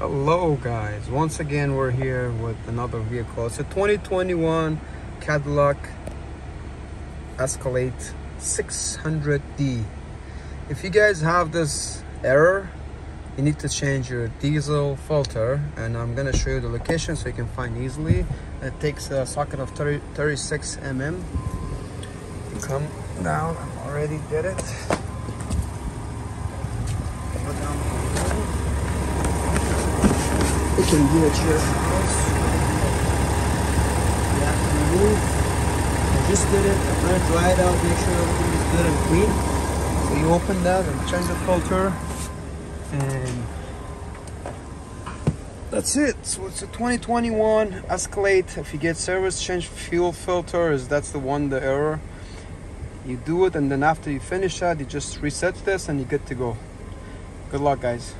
Hello guys, once again we're here with another vehicle. It's a 2021 Cadillac Escalade 600D. If you guys have this error, you need to change your diesel filter and I'm gonna show you the location so you can find easily. It takes a socket of 30, 36 mm. Come down, I already did it. Go down can be at your house. You to remove. I just did it. I'm gonna dry it out, make sure everything is good and clean. So you open that and change the filter, and that's it. So it's a 2021 Escalade. If you get service, change fuel filter. Is that's the one the error? You do it, and then after you finish that, you just reset this, and you're good to go. Good luck, guys.